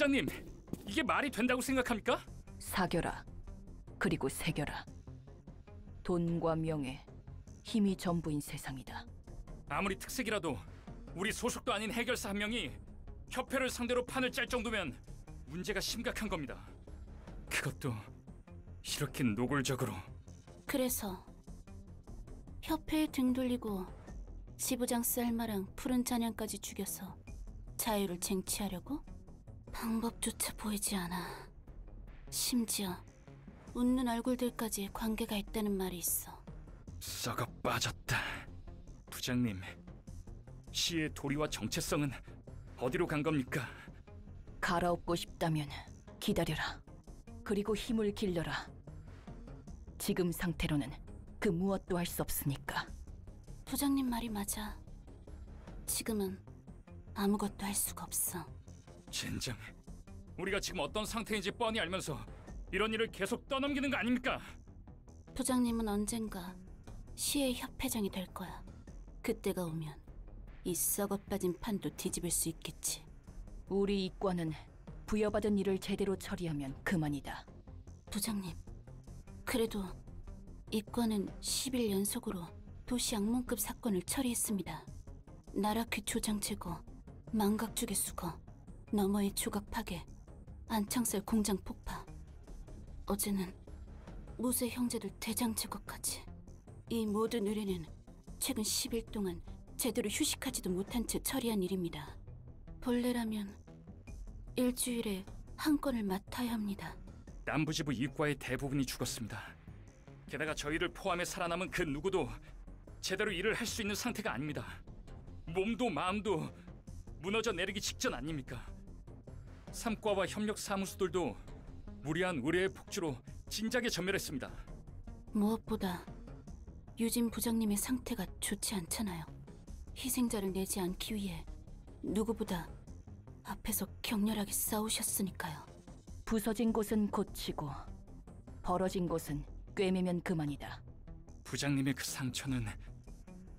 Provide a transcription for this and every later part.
부장님, 이게 말이 된다고 생각합니까? 사겨라. 그리고 새겨라. 돈과 명예, 힘이 전부인 세상이다. 아무리 특색이라도 우리 소속도 아닌 해결사 한 명이 협회를 상대로 판을 짤 정도면 문제가 심각한 겁니다. 그것도 이렇게 노골적으로 그래서 협회에 등 돌리고 지부장 셀마랑 푸른 잔향까지 죽여서 자유를 쟁취하려고? 방법조차 보이지 않아. 심지어 웃는 얼굴들까지 관계가 있다는 말이 있어. 썩어 빠졌다. 부장님, 시의 도리와 정체성은 어디로 간 겁니까? 갈아엎고 싶다면 기다려라. 그리고 힘을 길러라. 지금 상태로는 그 무엇도 할 수 없으니까. 부장님 말이 맞아. 지금은 아무것도 할 수가 없어. 젠장, 우리가 지금 어떤 상태인지 뻔히 알면서 이런 일을 계속 떠넘기는 거 아닙니까? 부장님은 언젠가 시의 협회장이 될 거야. 그때가 오면 이 썩어 빠진 판도 뒤집을 수 있겠지. 우리 이과는 부여받은 일을 제대로 처리하면 그만이다. 부장님, 그래도 이과는 10일 연속으로 도시 악몽급 사건을 처리했습니다. 나라퀴 조장 제거, 망각주의 수거, 너머의 조각 파괴, 안창살 공장 폭파. 어제는 무쇠 형제들 대장 제거까지. 이 모든 의뢰는 최근 10일 동안 제대로 휴식하지도 못한 채 처리한 일입니다. 본래라면 일주일에 한 건을 맡아야 합니다. 남부지부 이과의 대부분이 죽었습니다. 게다가 저희를 포함해 살아남은 그 누구도 제대로 일을 할 수 있는 상태가 아닙니다. 몸도 마음도 무너져 내리기 직전 아닙니까? 삼과와 협력 사무소들도 무리한 의뢰의 폭주로 진작에 전멸했습니다. 무엇보다 유진 부장님의 상태가 좋지 않잖아요. 희생자를 내지 않기 위해 누구보다 앞에서 격렬하게 싸우셨으니까요. 부서진 곳은 고치고 벌어진 곳은 꿰매면 그만이다. 부장님의 그 상처는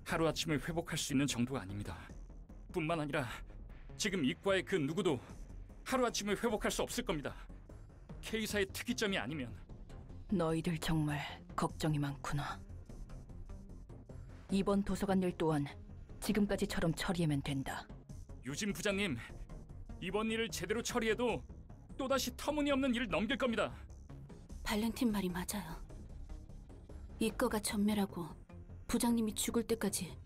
하루아침에 회복할 수 있는 정도가 아닙니다. 뿐만 아니라 지금 이과의 그 누구도 하루아침에 회복할 수 없을 겁니다. K사의 특이점이 아니면 너희들 정말 걱정이 많구나. 이번 도서관 일 또한 지금까지처럼 처리하면 된다. 유진 부장님 이번 일을 제대로 처리해도 또다시 터무니없는 일을 넘길 겁니다. 발렌틴 말이 맞아요. 이과가 전멸하고 부장님이 죽을 때까지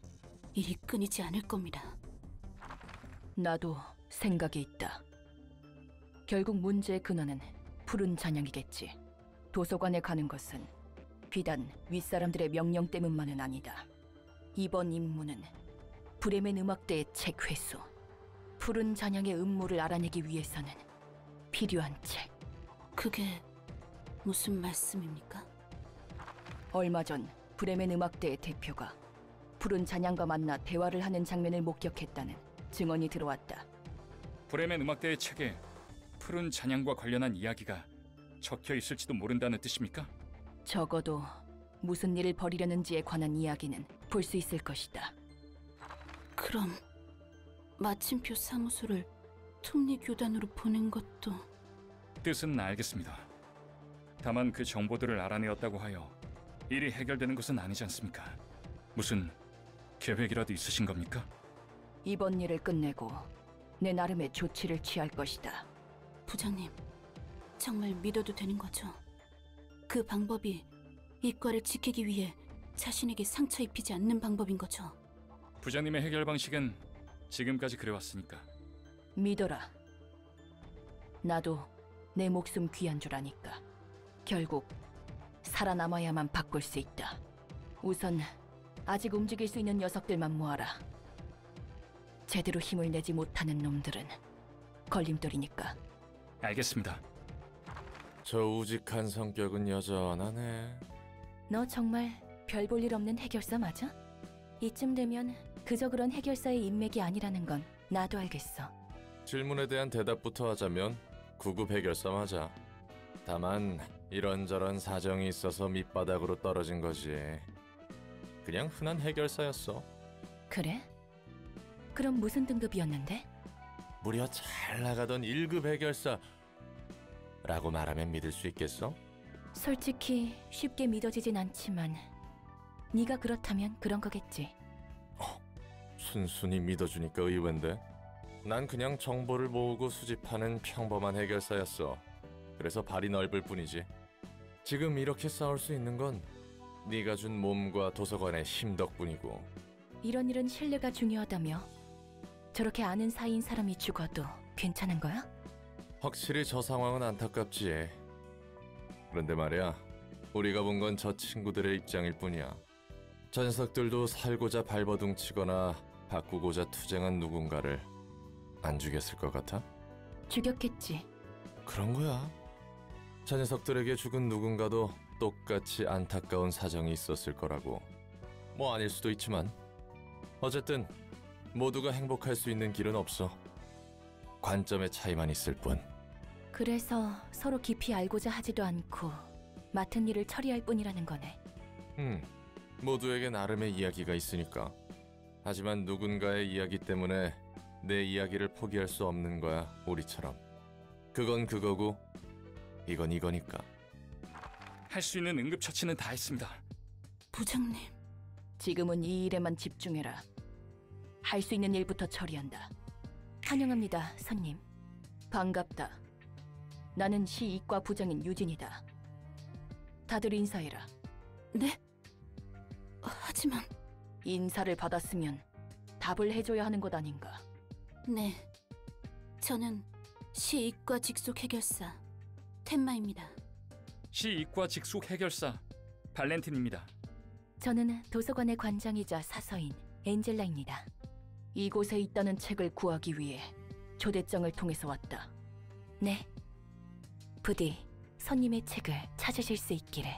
일이 끊이지 않을 겁니다. 나도 생각이 있다. 결국 문제의 근원은 푸른 잔향이겠지. 도서관에 가는 것은 비단 윗사람들의 명령 때문만은 아니다. 이번 임무는 브레멘 음악대의 책 회수. 푸른 잔향의 음모를 알아내기 위해서는 필요한 책. 그게 무슨 말씀입니까? 얼마 전 브레멘 음악대의 대표가 푸른 잔향과 만나 대화를 하는 장면을 목격했다는 증언이 들어왔다. 브레멘 음악대의 책에 푸른 잔향과 관련한 이야기가 적혀 있을지도 모른다는 뜻입니까? 적어도 무슨 일을 벌이려는지에 관한 이야기는 볼 수 있을 것이다. 그럼 마침표 사무소를 톱니 교단으로 보낸 것도 뜻은 알겠습니다. 다만 그 정보들을 알아내었다고 하여 일이 해결되는 것은 아니지 않습니까? 무슨 계획이라도 있으신 겁니까? 이번 일을 끝내고 내 나름의 조치를 취할 것이다. 부장님 정말 믿어도 되는 거죠? 그 방법이 이과를 지키기 위해 자신에게 상처 입히지 않는 방법인 거죠? 부장님의 해결 방식은 지금까지 그래왔으니까 믿어라. 나도 내 목숨 귀한 줄 아니까. 결국 살아남아야만 바꿀 수 있다. 우선 아직 움직일 수 있는 녀석들만 모아라. 제대로 힘을 내지 못하는 놈들은 걸림돌이니까. 알겠습니다. 저 우직한 성격은 여전하네. 너 정말 별 볼 일 없는 해결사 맞아? 이쯤 되면 그저 그런 해결사의 인맥이 아니라는 건 나도 알겠어. 질문에 대한 대답부터 하자면 구급 해결사 맞아. 다만 이런저런 사정이 있어서 밑바닥으로 떨어진 거지. 그냥 흔한 해결사였어. 그래? 그럼 무슨 등급이었는데? 무려 잘 나가던 1급 해결사 라고 말하면 믿을 수 있겠어? 솔직히 쉽게 믿어지진 않지만 네가 그렇다면 그런 거겠지. 순순히 믿어주니까 의외인데 난 그냥 정보를 모으고 수집하는 평범한 해결사였어 그래서 발이 넓을 뿐이지 지금 이렇게 싸울 수 있는 건 네가 준 몸과 도서관의 힘 덕분이고 이런 일은 신뢰가 중요하다며 저렇게 아는 사이인 사람이 죽어도 괜찮은 거야? 확실히 저 상황은 안타깝지 그런데 말이야 우리가 본 건 저 친구들의 입장일 뿐이야 저 녀석들도 살고자 발버둥 치거나 바꾸고자 투쟁한 누군가를 안 죽였을 것 같아? 죽였겠지. 그런 거야. 저 녀석들에게 죽은 누군가도 똑같이 안타까운 사정이 있었을 거라고. 뭐 아닐 수도 있지만 어쨌든 모두가 행복할 수 있는 길은 없어. 관점의 차이만 있을 뿐. 그래서 서로 깊이 알고자 하지도 않고 맡은 일을 처리할 뿐이라는 거네. 음, 모두에게 나름의 이야기가 있으니까. 하지만 누군가의 이야기 때문에 내 이야기를 포기할 수 없는 거야, 우리처럼. 그건 그거고, 이건 이거니까. 할 수 있는 응급처치는 다 했습니다. 부장님, 지금은 이 일에만 집중해라. 할 수 있는 일부터 처리한다. 환영합니다, 손님. 반갑다. 나는 시이과 부장인 유진이다. 다들 인사해라. 네? 하지만 인사를 받았으면 답을 해줘야 하는 것 아닌가. 네, 저는 시이과 직속 해결사 텐마입니다. 시이과 직속 해결사 발렌틴입니다. 저는 도서관의 관장이자 사서인 엔젤라입니다. 이곳에 있다는 책을 구하기 위해 초대장을 통해서 왔다. 네. 부디 손님의 책을 찾으실 수 있기를.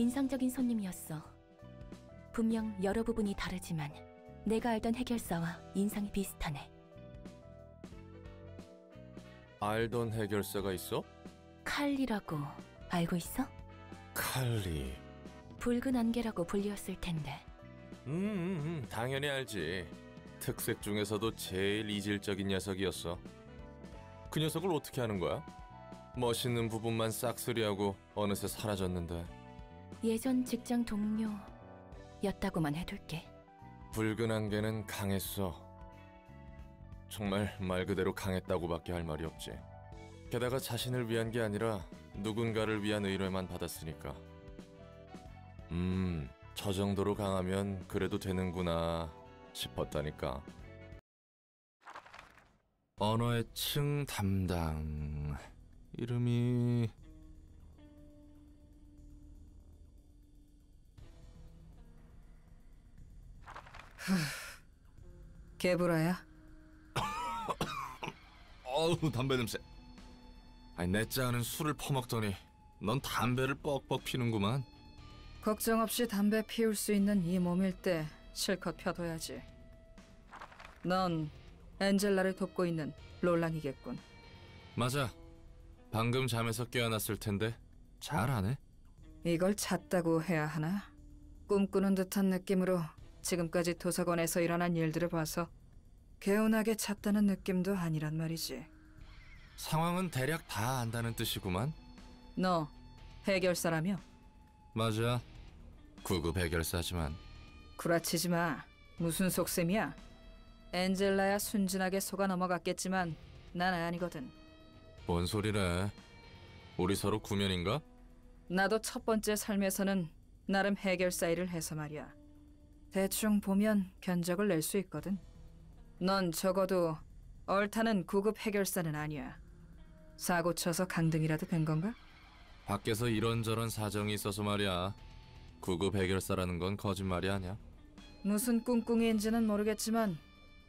인상적인 손님이었어. 분명 여러 부분이 다르지만 내가 알던 해결사와 인상이 비슷하네. 알던 해결사가 있어? 칼리라고 알고 있어? 칼리. 붉은 안개라고 불리웠을 텐데. 음, 음, 음, 당연히 알지. 특색 중에서도 제일 이질적인 녀석이었어. 그 녀석을 어떻게 하는 거야? 멋있는 부분만 싹쓸이하고 어느새 사라졌는데 예전 직장 동료였다고만 해둘게. 붉은 안개는 강했어. 정말 말 그대로 강했다고밖에 할 말이 없지. 게다가 자신을 위한 게 아니라 누군가를 위한 의뢰만 받았으니까. 음, 저 정도로 강하면 그래도 되는구나 싶었다니까. 언어의 층 담당 이름이 개브라야? 어우 담배 냄새. 아니 내짜 아는 술을 퍼먹더니 넌 담배를 뻑뻑 피는구만. 걱정 없이 담배 피울 수 있는 이 몸일 때 실컷 펴둬야지. 넌 엔젤라를 돕고 있는 롤랑이겠군. 맞아. 방금 잠에서 깨어났을 텐데 잘하네. 이걸 잤다고 해야 하나? 꿈꾸는 듯한 느낌으로 지금까지 도서관에서 일어난 일들을 봐서 개운하게 잤다는 느낌도 아니란 말이지. 상황은 대략 다 안다는 뜻이구만. 너 해결사라며? 맞아. 구급 해결사지만 구라치지 마. 무슨 속셈이야? 엔젤라야 순진하게 속아 넘어갔겠지만 난 아니거든. 뭔 소리래? 우리 서로 구면인가? 나도 첫 번째 삶에서는 나름 해결사 일을 해서 말이야. 대충 보면 견적을 낼 수 있거든. 넌 적어도 얼타는 구급 해결사는 아니야. 사고 쳐서 강등이라도 된 건가? 밖에서 이런저런 사정이 있어서 말이야. 구급 해결사라는 건 거짓말이 아니야. 무슨 꿍꿍이인지는 모르겠지만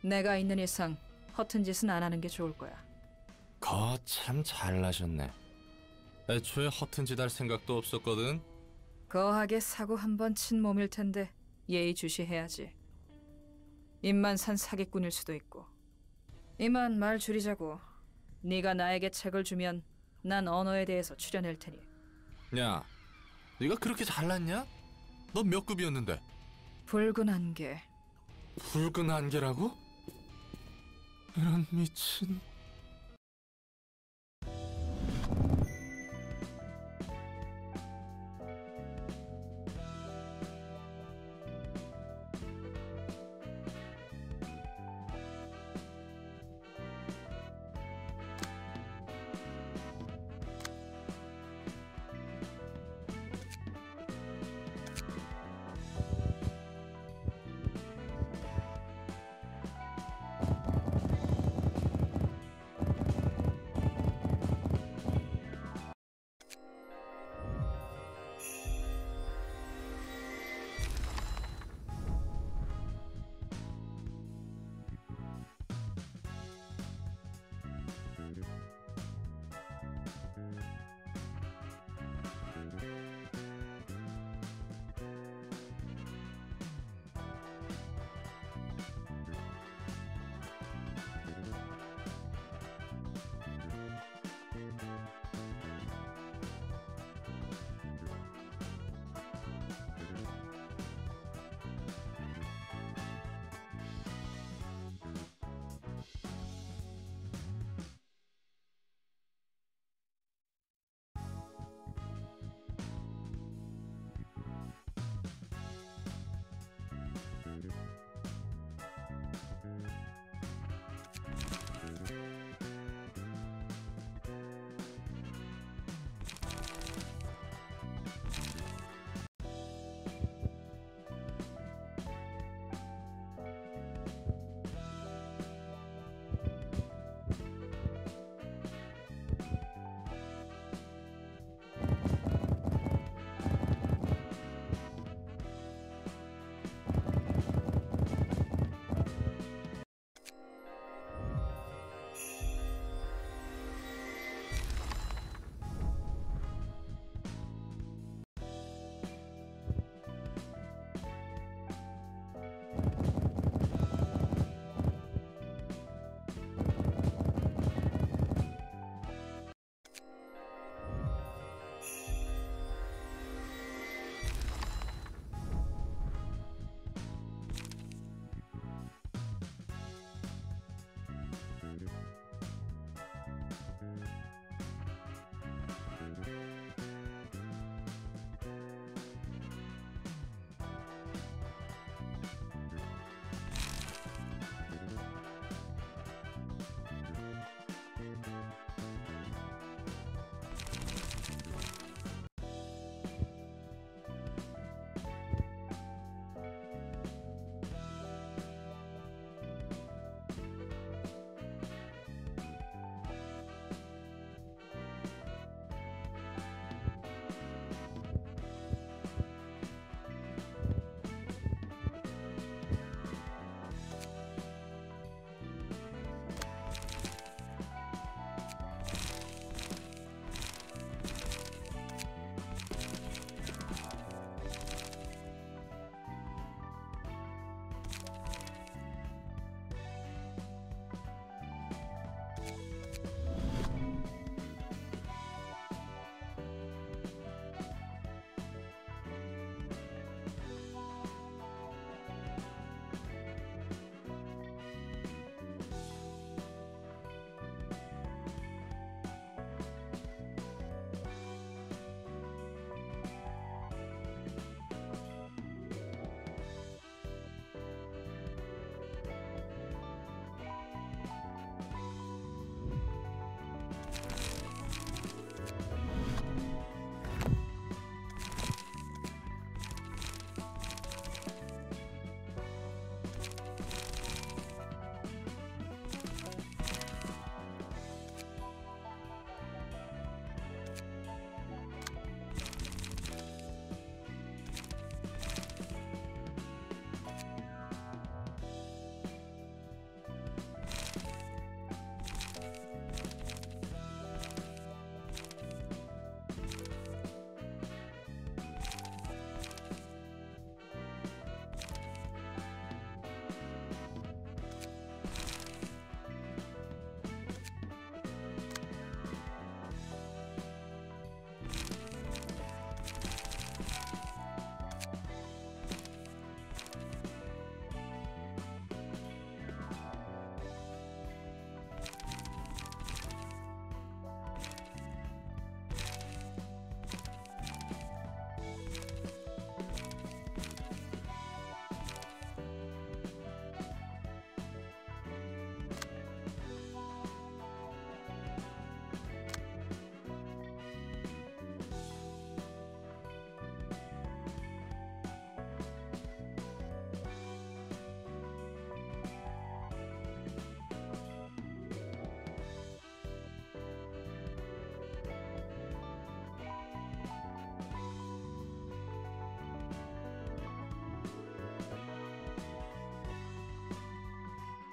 내가 있는 이상 허튼 짓은 안 하는 게 좋을 거야. 거참 잘나셨네. 애초에 허튼 짓 할 생각도 없었거든. 거하게 사고 한 번 친 몸일 텐데 예의 주시해야지. 입만 산 사기꾼일 수도 있고. 이만 말 줄이자고. 네가 나에게 책을 주면 난 언어에 대해서 추려낼 테니. 야, 네가 그렇게 잘났냐? 너몇 급이었는데? 붉은 안개. 붉은 안개라고? 이런 미친.